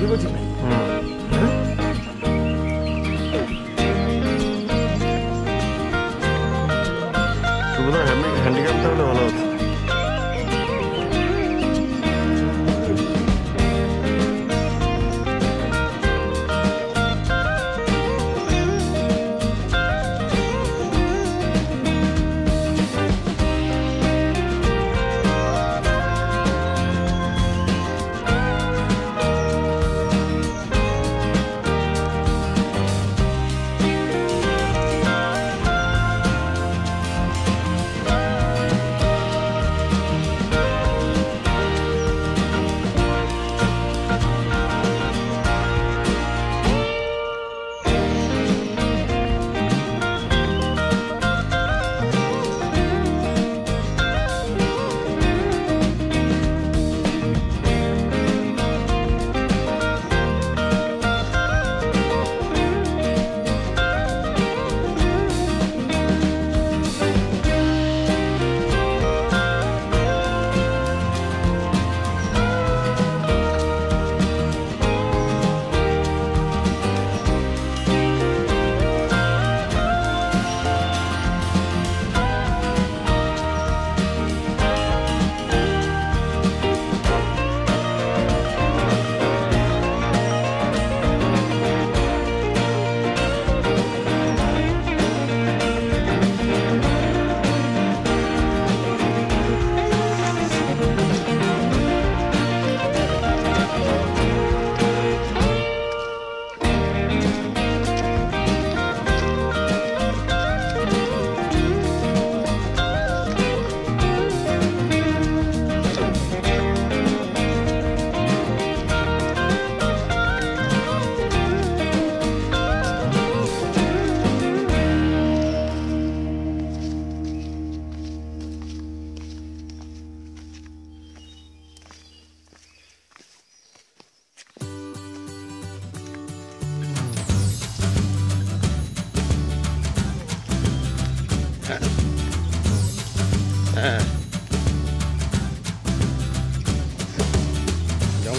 কি ভাই সুবিধা হ্যান্ডিক্যাপ থাকলে ভালো হতো।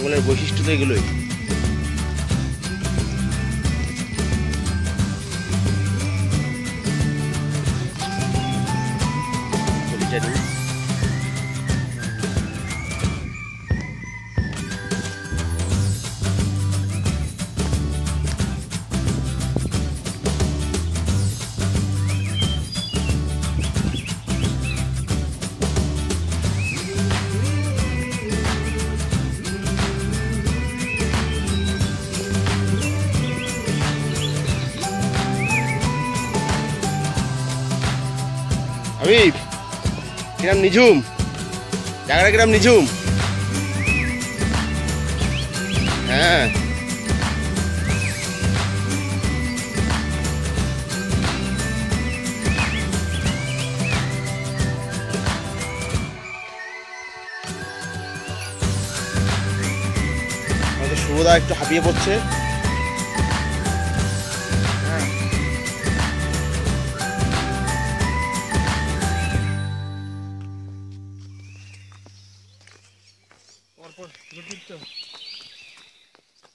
জঙ্গলের বৈশিষ্ট্য তো এগুলোই Solitary. হাবিব কিরাম নিঝুম? জায়গাটা কিরাম নিঝুম? হ্যাঁ। শুভদা একটু হাঁপিয়ে পড়ছে।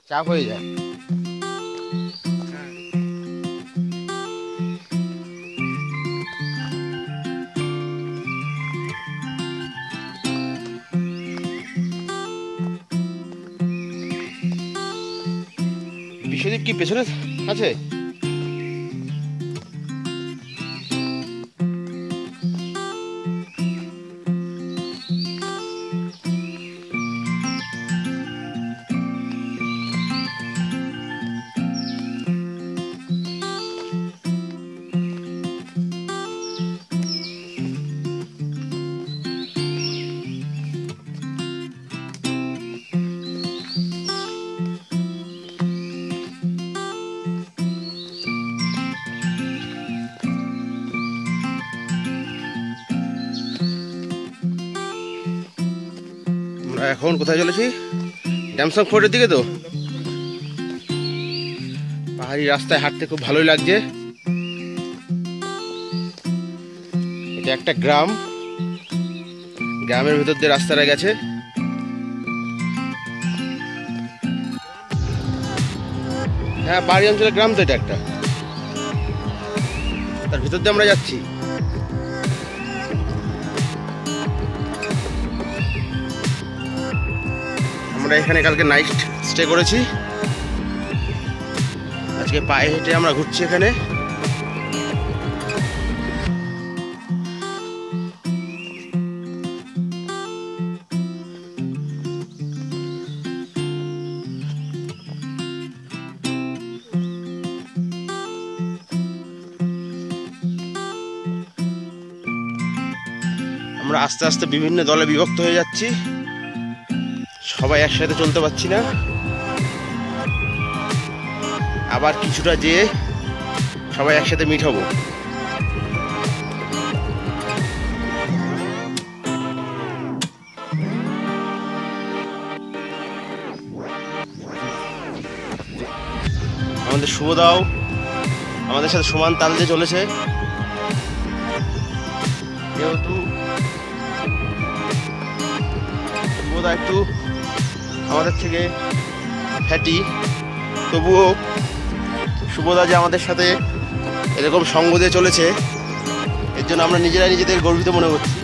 চাপ হয়ে যায়। বিশ্বদীপ কি পেছনে আছে এখন কোথায় চলেছি? ড্যামসং ফোর্টের দিকে তো? পাহাড়ি রাস্তায় হাঁটতে খুব ভালোই লাগছে। এটা একটা গ্রাম। গ্রামের ভেতর দিয়ে রাস্তাটা গেছে। হ্যাঁ পাহাড়ি অঞ্চলের গ্রাম তো এটা একটা। তার ভিতর দিয়ে আমরা যাচ্ছি। আমরা এখানে কালকে নাইট স্টে করেছি। আজকে পায়ে হেঁটে আমরা ঘুরছি এখানে। আমরা আস্তে আস্তে বিভিন্ন দলে বিভক্ত হয়ে যাচ্ছি। সবাই একসাথে চলতে পারছি না। আবার কিছুটা যেয়ে সবাই একসাথে মিট হব। আমাদের শুভদাও আমাদের সাথে সমান তাল দিয়ে চলেছে। যেহেতু শুভদা একটু। আমাদের থেকে ফ্যাটি তবুও শুভদা যে আমাদের সাথে এরকম সঙ্গ দিয়ে চলেছে, এর জন্য আমরা নিজেরাই নিজেদের গর্বিত মনে করছি।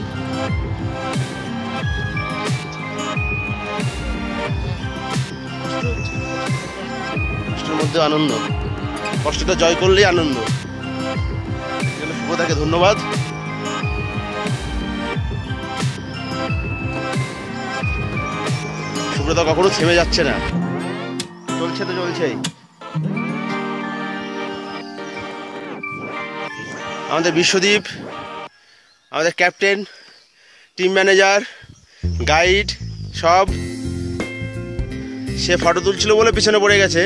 কষ্টের মধ্যে আনন্দ। কষ্টটা জয় করলেই আনন্দ। শুভদাকে ধন্যবাদ। সুব্রতা কখনো থেমে যাচ্ছে না। চলছে তো চলছেই। আমাদের বিশ্বদীপ, আমাদের ক্যাপ্টেন, টিম ম্যানেজার, গাইড, সব। সে ফটো তুলছিল বলে পিছনে পড়ে গেছে,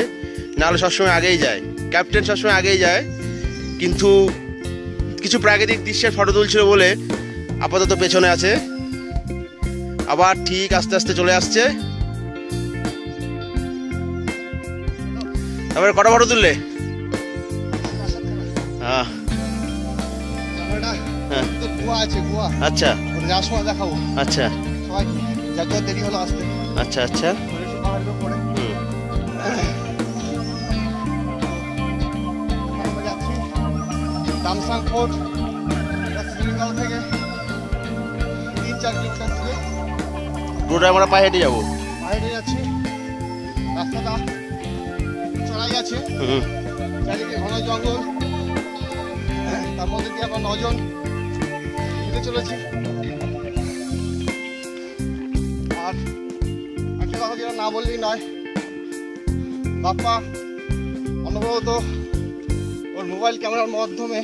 নাহলে সবসময় আগেই যায়। ক্যাপ্টেন সবসময় আগেই যায়, কিন্তু কিছু প্রাকৃতিক দৃশ্যের ফটো তুলছিল বলে আপাতত পেছনে আছে। আবার ঠিক আস্তে আস্তে চলে আসছে। তারপরে কটা ফটো তুললে? হ্যাঁ। হ্যাঁ। গোয়া আছে গোয়া আচ্ছা। দেখাবো। আচ্ছা। দেরি হলো আসতে। আচ্ছা আচ্ছা। দামসাং ফোর্ট শ্রীনগর থেকে তিন চার কিলোমিটার দূরে। পুরোটা আমরা পায়ে হেঁটে যাব। বাইরে যাচ্ছি। রাস্তাটা চড়াই আছে। চারিদিকে ঘন জঙ্গল। তার মধ্যে দিয়ে আমরা নজন হেঁটে চলেছি। আর একটা কথা যেটা না বললেই নয় বাপ্পা অনবরত ওর মোবাইল ক্যামেরার মাধ্যমে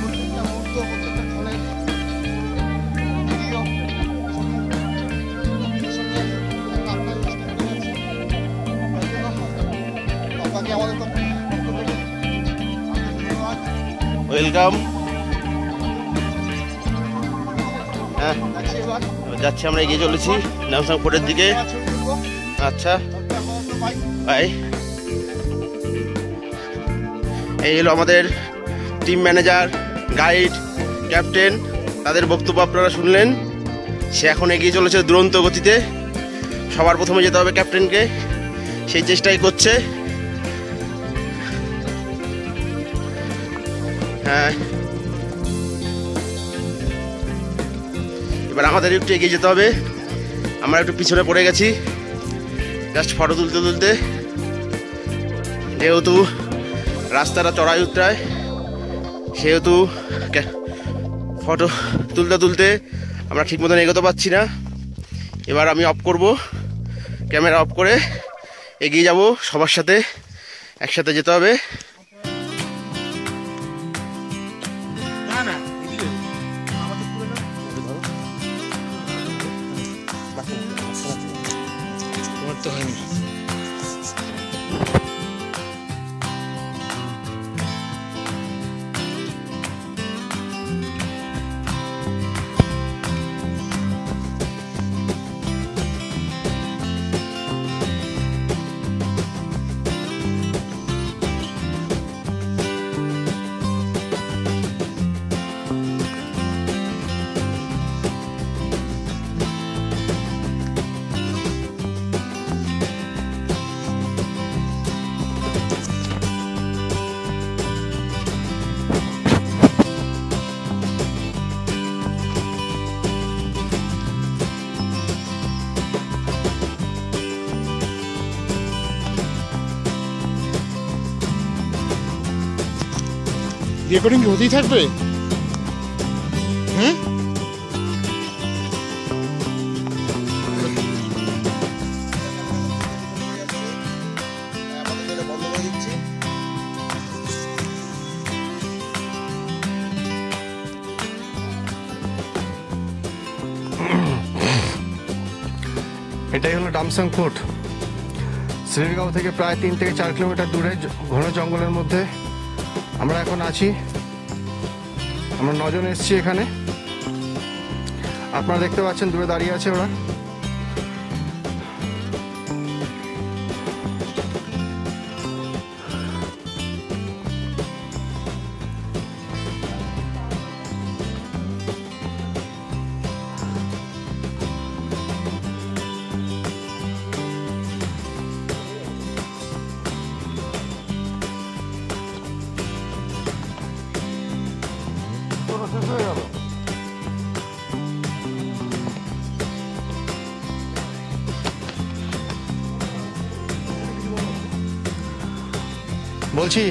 প্রত্যেকটা মুহূর্ত ওয়েলকাম। হ্যাঁ যাচ্ছি আমরা, এগিয়ে চলেছি নামসাং ফোর্টের দিকে। আচ্ছা বাই। এই হলো আমাদের টিম ম্যানেজার, গাইড, ক্যাপ্টেন। তাদের বক্তব্য আপনারা শুনলেন। সে এখন এগিয়ে চলেছে দুরন্ত গতিতে। সবার প্রথমে যেতে হবে ক্যাপ্টেনকে। সেই চেষ্টাই করছে। এবার আমাদের একটু এগিয়ে যেতে হবে। আমরা একটু পিছনে পড়ে গেছি। জাস্ট ফটো তুলতে তুলতে। যেহেতু রাস্তাটা চড়াই উত্তরায়, সেহেতু ফটো তুলতে তুলতে আমরা ঠিক মতন এগোতে পারছি না। এবার আমি অফ করব। ক্যামেরা অফ করে এগিয়ে যাব সবার সাথে। একসাথে যেতে হবে। 都是你。রেকর্ডিং হতেই থাকবে? দিচ্ছি এটাই হলো ডামসাং ফোর্ট। শ্রীগাঁও থেকে প্রায় তিন থেকে চার কিলোমিটার দূরে ঘন জঙ্গলের মধ্যে আমরা এখন আছি। আমরা নজন এসছি এখানে। আপনারা দেখতে পাচ্ছেন দূরে দাঁড়িয়ে আছে ওরা। শেষ হয়ে গেল বলছি